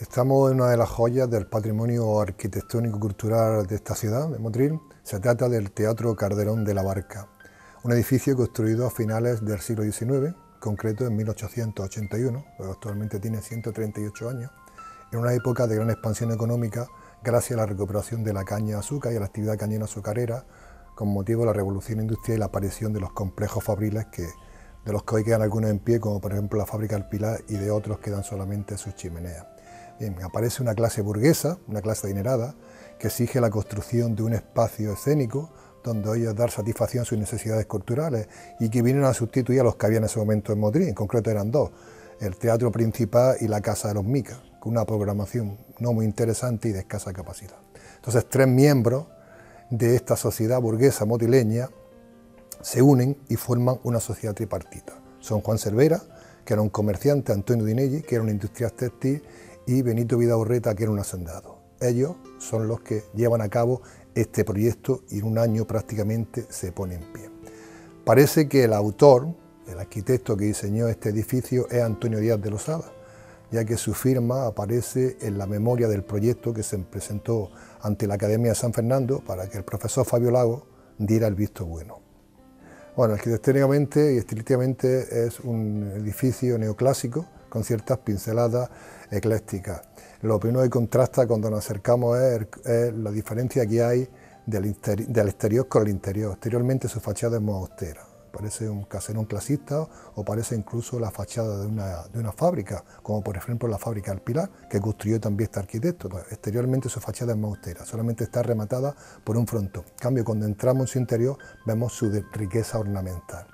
Estamos en una de las joyas del patrimonio arquitectónico-cultural de esta ciudad, de Motril. Se trata del Teatro Calderón de la Barca, un edificio construido a finales del siglo XIX, concreto en 1881, pero actualmente tiene 138 años, en una época de gran expansión económica gracias a la recuperación de la caña de azúcar y a la actividad cañera azucarera con motivo de la revolución industrial y la aparición de los complejos fabriles que, de los que hoy quedan algunos en pie, como por ejemplo la fábrica del Pilar y de otros quedan solamente sus chimeneas aparece una clase burguesa, una clase adinerada, que exige la construcción de un espacio escénico donde ellos dar satisfacción a sus necesidades culturales y que vienen a sustituir a los que había en ese momento en Madrid, en concreto eran dos, el Teatro Principal y la Casa de los Micas, con una programación no muy interesante y de escasa capacidad. Entonces, tres miembros de esta sociedad burguesa motileña se unen y forman una sociedad tripartita. Son Juan Cervera, que era un comerciante, Antonio Dinelli, que era un industrial textil, y Benito Vidaurreta, que era un hacendado. Ellos son los que llevan a cabo este proyecto y en un año prácticamente se pone en pie. Parece que el autor, el arquitecto que diseñó este edificio es Antonio Díaz de Losada, ya que su firma aparece en la memoria del proyecto que se presentó ante la Academia de San Fernando para que el profesor Fabio Lago diera el visto bueno. Bueno, arquitectónicamente y estilísticamente es un edificio neoclásico con ciertas pinceladas eclécticas. Lo primero que contrasta cuando nos acercamos es, la diferencia que hay del, exterior con el interior. Exteriormente su fachada es más austera, parece un caserón clasista o parece incluso la fachada de una, de una fábrica, como por ejemplo la fábrica del Pilar, que construyó también este arquitecto. Pues, exteriormente su fachada es más austera, solamente está rematada por un frontón. En cambio, cuando entramos en su interior vemos su riqueza ornamental.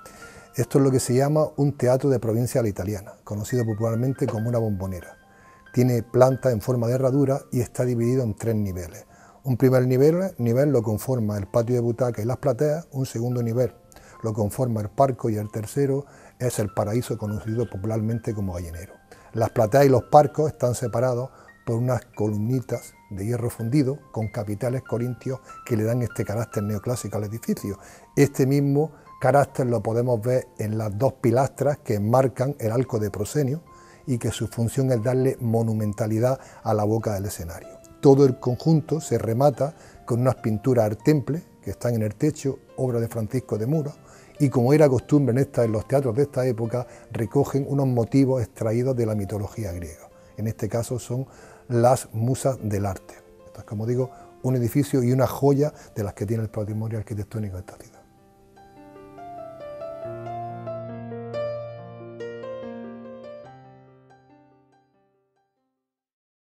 Esto es lo que se llama un teatro de provincia a la italiana, conocido popularmente como una bombonera. Tiene planta en forma de herradura y está dividido en tres niveles. Un primer nivel, nivel lo conforma el patio de butaca y las plateas, un segundo nivel lo conforma el parco y el tercero es el paraíso conocido popularmente como gallinero. Las plateas y los parcos están separados por unas columnitas de hierro fundido con capiteles corintios que le dan este carácter neoclásico al edificio. Este mismo carácter lo podemos ver en las dos pilastras que enmarcan el arco de proscenio y que su función es darle monumentalidad a la boca del escenario. Todo el conjunto se remata con unas pinturas al temple que están en el techo, obra de Francisco de Muro, y como era costumbre en, esta, los teatros de esta época, recogen unos motivos extraídos de la mitología griega. En este caso son las musas del arte. Esto es, como digo, un edificio y una joya de las que tiene el patrimonio arquitectónico de esta ciudad.